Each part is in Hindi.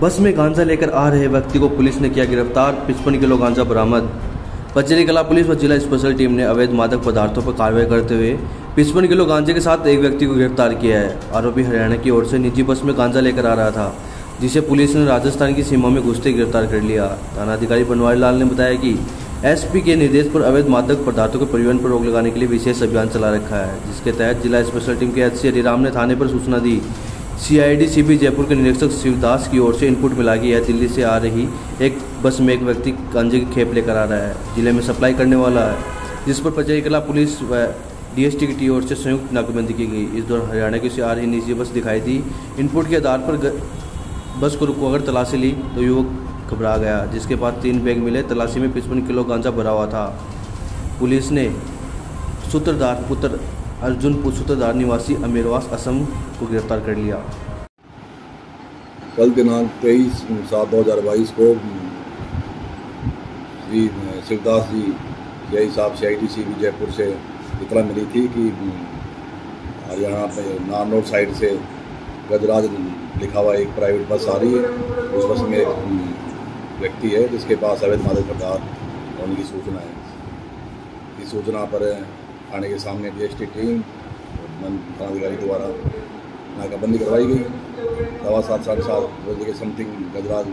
बस में गांजा लेकर आ रहे व्यक्ति को पुलिस ने किया गिरफ़्तार। पचपन किलो गांजा बरामद। पचेरी कला पुलिस व जिला स्पेशल टीम ने अवैध मादक पदार्थों पर कार्रवाई करते हुए पचपन किलो गांजे के साथ एक व्यक्ति को गिरफ़्तार किया है। आरोपी हरियाणा की ओर से निजी बस में गांजा लेकर आ रहा था, जिसे पुलिस ने राजस्थान की सीमा में घुसते गिरफ़्तार कर लिया। थानाधिकारी बनवारी लाल ने बताया कि एसपी के निर्देश पर अवैध मादक पदार्थों के परिवहन पर रोक लगाने के लिए विशेष अभियान चला रखा है, जिसके तहत जिला स्पेशल टीम के एच सी ने थाने पर सूचना दी। सीआईडी सीबी जयपुर के निरीक्षक शिवदास की ओर से इनपुट मिला कि यह दिल्ली से आ रही एक बस में एक व्यक्ति गांजे की खेप लेकर आ रहा है। ज़िले में सप्लाई करने वाला है। जिस पर पचई कला पुलिस व डीएसटी की ओर से संयुक्त नाकेबंदी की गई। इस दौरान हरियाणा की से आ रही निजी बस दिखाई दी। इनपुट के आधार पर बस को रुकवाकर तलाशी ली। तो युवक घबरा गया, जिसके बाद तीन बैग मिले। तलाशी में पचपन किलो गांजा भरा हुआ था। पुलिस ने सूत्रधार पुत्र अर्जुनपुर सूत्रधार निवासी अमीरवास असम को गिरफ़्तार कर लिया। कल दिनांक तेईस सात दो हज़ार बाईस को श्री शिवदास जी यही साहब सी आई टी सी जयपुर से इतना मिली थी कि हरियाणा में नानोड साइड से गजराज लिखा हुआ एक प्राइवेट बस आ रही है। उस बस में एक व्यक्ति है, जिसके पास अवैध मादक पदार्थ होने की सूचना है। इस सूचना पर थाने के सामने डीएसटी टीम थानाधिकारी द्वारा नाकाबंदी करवाई गई। सवा सात साढ़े सात बजे के समथिंग गजराज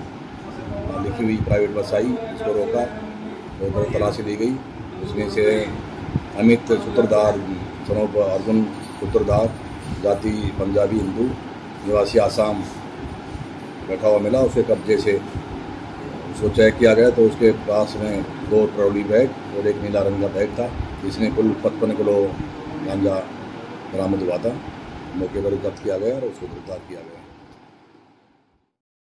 लिखी हुई प्राइवेट बस आई उसको रोका और तो तलाशी ली गई। उसमें से अमित सूत्रधार, सनोप अर्जुन सूत्रधार, जाति पंजाबी, हिंदू, निवासी आसाम बैठा हुआ मिला, उसे कब्जे से उसको चेक किया गया तो उसके पास में दो ट्रॉली बैग और एक नीला रंग का बैग था। जिसमें कुल पचपन किलो गांजा बरामद हुआ था। मौके पर जब्त किया गया और उसको गिरफ़्तार किया गया।